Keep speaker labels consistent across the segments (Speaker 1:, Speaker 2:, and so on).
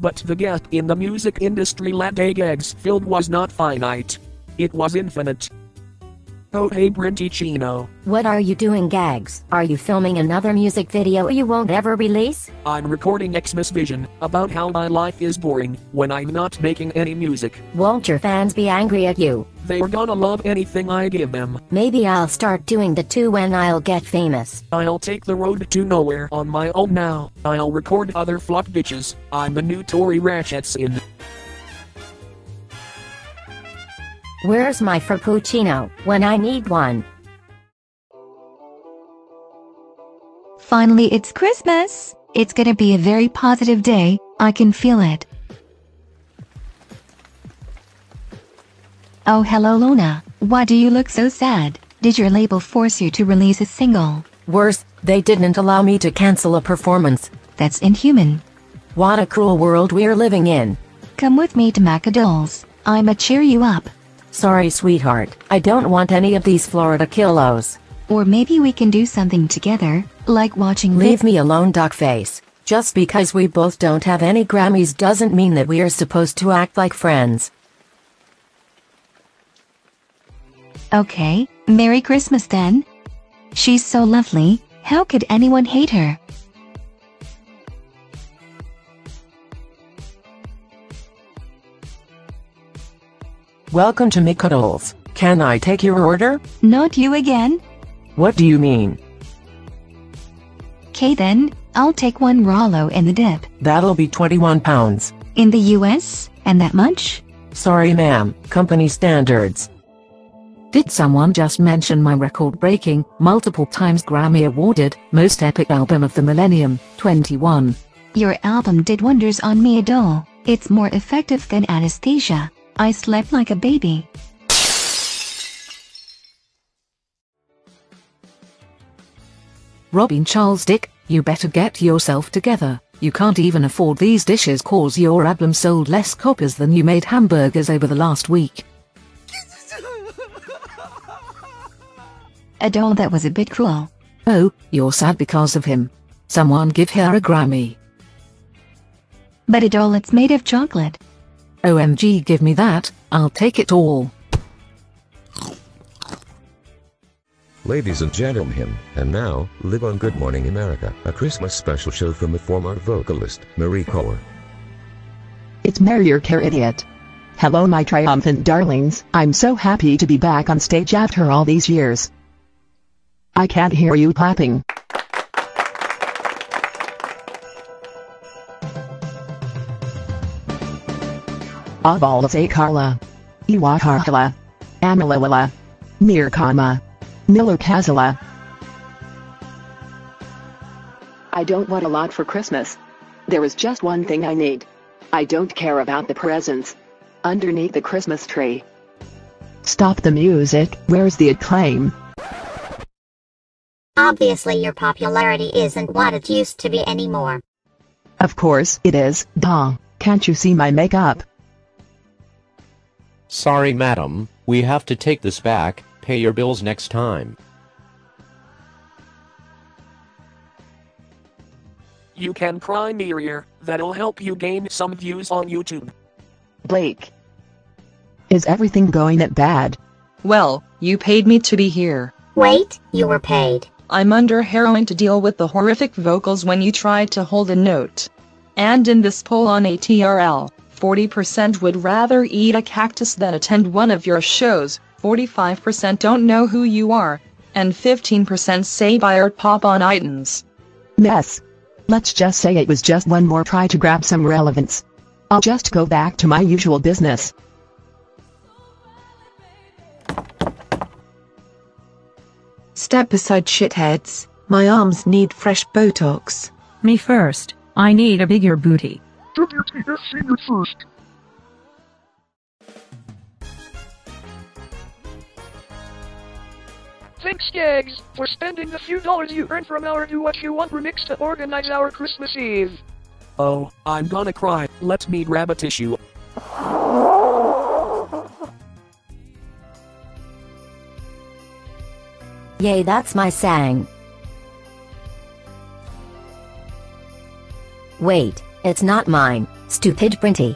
Speaker 1: But the gap in the music industry Ladey Gags filled was not finite. It was infinite. Oh hey Chino.
Speaker 2: What are you doing Gags? Are you filming another music video you won't ever release?
Speaker 1: I'm recording Xmas Vision, about how my life is boring, when I'm not making any music.
Speaker 2: Won't your fans be angry at you?
Speaker 1: They're gonna love anything I give them.
Speaker 2: Maybe I'll start doing the two when I'll get famous.
Speaker 1: I'll take the road to nowhere on my own now. I'll record other flop bitches. I'm the new Tory Ratchets in.
Speaker 2: Where's my frappuccino when I need one?
Speaker 3: Finally, it's Christmas. It's gonna be a very positive day. I can feel it. Oh, hello, Lona. Why do you look so sad? Did your label force you to release a single?
Speaker 2: Worse, they didn't allow me to cancel a performance.
Speaker 3: That's inhuman.
Speaker 2: What a cruel world we're living in.
Speaker 3: Come with me to McAdole's. I'ma cheer you up.
Speaker 2: Sorry sweetheart, I don't want any of these Florida kilos.
Speaker 3: Or maybe we can do something together, like watching
Speaker 2: Leave me alone duckface. Just because we both don't have any Grammys doesn't mean that we are supposed to act like friends.
Speaker 3: Okay, Merry Christmas then. She's so lovely, how could anyone hate her?
Speaker 4: Welcome to McAdole's. Can I take your order?
Speaker 3: Not you again?
Speaker 4: What do you mean?
Speaker 3: Okay then, I'll take one Rollo in the dip.
Speaker 4: That'll be 21 pounds.
Speaker 3: In the US, and that much?
Speaker 4: Sorry ma'am, company standards.
Speaker 5: Did someone just mention my record-breaking, multiple times Grammy awarded, most epic album of the millennium, 21?
Speaker 3: Your album did wonders on me Adol. It's more effective than anesthesia. I slept like a baby.
Speaker 5: Robin Charles Dick, you better get yourself together. You can't even afford these dishes cause your album sold less copies than you made hamburgers over the last week.
Speaker 3: Adol that was a bit cruel.
Speaker 5: Oh, you're sad because of him. Someone give her a Grammy.
Speaker 3: But Adol it's made of chocolate.
Speaker 5: OMG give me that, I'll take it all.
Speaker 6: Ladies and gentlemen, and now, live on Good Morning America, a Christmas special show from the former vocalist, Marie Kaur.
Speaker 7: It's Merier Care Idiot. Hello my triumphant darlings, I'm so happy to be back on stage after all these years. I can't hear you clapping. Avalase Carla. Iwaharhala. Amalawala. Mirkama. Milokazala. I don't want a lot for Christmas. There is just one thing I need. I don't care about the presents. Underneath the Christmas tree. Stop the music, where's the acclaim?
Speaker 8: Obviously your popularity isn't what it used to be anymore.
Speaker 7: Of course it is, duh. Can't you see my makeup?
Speaker 9: Sorry madam, we have to take this back, pay your bills next time.
Speaker 1: You can cry Merier, that'll help you gain some views on YouTube.
Speaker 7: Blake. Is everything going that bad?
Speaker 10: Well, you paid me to be here.
Speaker 8: Wait, you were paid.
Speaker 10: I'm under heroin to deal with the horrific vocals when you tried to hold a note. And in this poll on ATRL, 40% would rather eat a cactus than attend one of your shows, 45% don't know who you are, and 15% say buy or pop on iTunes.
Speaker 7: Mess. Let's just say it was just one more try to grab some relevance. I'll just go back to my usual business.
Speaker 11: Step aside shitheads, my arms need fresh Botox.
Speaker 12: Me first, I need a bigger booty.
Speaker 13: WTF senior first. Thanks, Gags, for spending the few dollars you earned from our Do What You Want remix to organize our Christmas Eve.
Speaker 1: Oh, I'm gonna cry. Let me grab a tissue.
Speaker 2: Yay, that's my sang. Wait, It's not mine, stupid Brinty.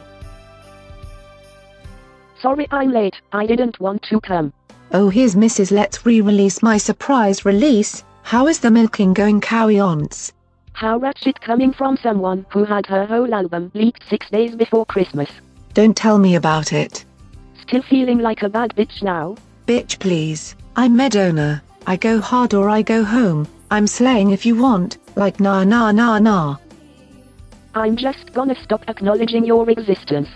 Speaker 14: Sorry I'm late, I didn't want to come.
Speaker 11: Oh, here's Mrs. Let's re-release my surprise release. How is the milking going, Cowie aunts?
Speaker 14: How ratchet coming from someone who had her whole album leaked six days before Christmas.
Speaker 11: Don't tell me about it.
Speaker 14: Still feeling like a bad bitch now?
Speaker 11: Bitch, please. I'm Medoner. I go hard or I go home. I'm slaying if you want, like nah nah nah nah.
Speaker 14: I'm just gonna stop acknowledging your existence.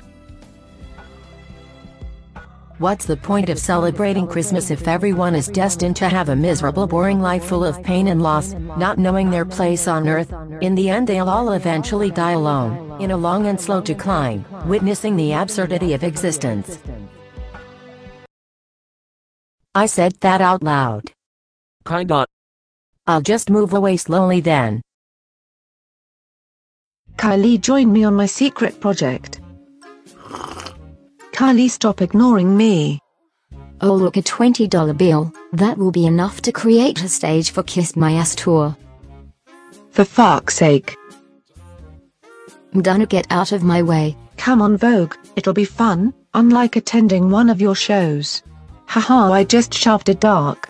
Speaker 2: What's the point of celebrating Christmas if everyone is destined to have a miserable, boring life full of pain and loss, not knowing their place on earth? In the end, they'll all eventually die alone, in a long and slow decline, witnessing the absurdity of existence. I said that out loud.
Speaker 1: Kinda.
Speaker 2: I'll just move away slowly then.
Speaker 11: Kylie join me on my secret project. Kylie stop ignoring me.
Speaker 15: Oh look a $20 bill, that will be enough to create a stage for Kiss My Ass tour.
Speaker 11: For fuck's sake.
Speaker 15: Donna get out of my way.
Speaker 11: Come on Vogue, it'll be fun, unlike attending one of your shows. Haha I just shoved a dark.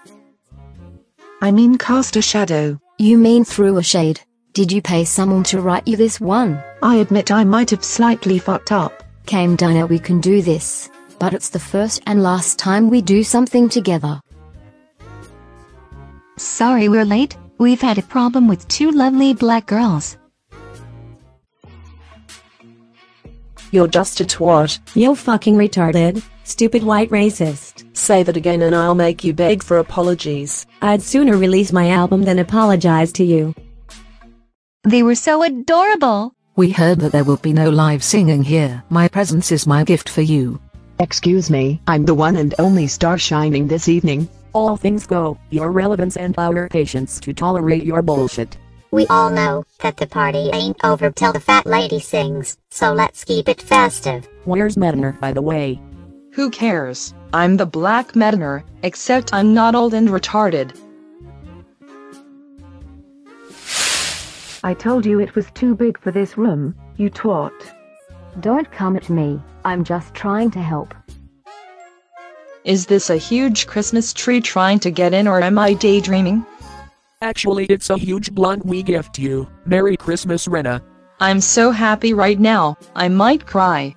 Speaker 11: I mean cast a shadow.
Speaker 15: You mean threw a shade? Did you pay someone to write you this one?
Speaker 11: I admit I might have slightly fucked up.
Speaker 15: Came Donna we can do this, but it's the first and last time we do something together.
Speaker 3: Sorry we're late, we've had a problem with two lovely black girls.
Speaker 16: You're just a twat.
Speaker 17: You're fucking retarded, stupid white racist.
Speaker 16: Say that again and I'll make you beg for apologies.
Speaker 17: I'd sooner release my album than apologize to you.
Speaker 3: They were so adorable.
Speaker 5: We heard that there will be no live singing here. My presence is my gift for you.
Speaker 7: Excuse me, I'm the one and only star shining this evening.
Speaker 1: All things go, your relevance and our patience to tolerate your bullshit.
Speaker 8: We all know that the party ain't over till the fat lady sings, so let's keep it festive.
Speaker 1: Where's Medoner, by the way?
Speaker 10: Who cares? I'm the Black Medoner, except I'm not old and retarded.
Speaker 11: I told you it was too big for this room, you twat.
Speaker 15: Don't come at me, I'm just trying to help.
Speaker 10: Is this a huge Christmas tree trying to get in or am I daydreaming?
Speaker 1: Actually it's a huge blunt we gift you. Merry Christmas Rhenna.
Speaker 10: I'm so happy right now, I might cry.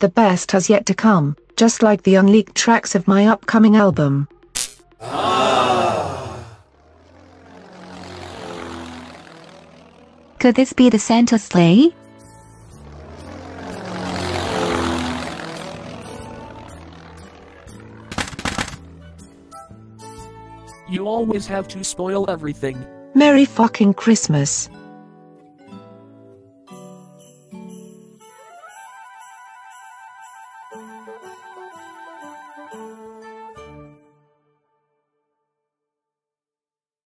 Speaker 11: The best has yet to come, just like the unleaked tracks of my upcoming album.
Speaker 3: Could this be the Santa sleigh?
Speaker 1: You always have to spoil everything.
Speaker 11: Merry fucking Christmas.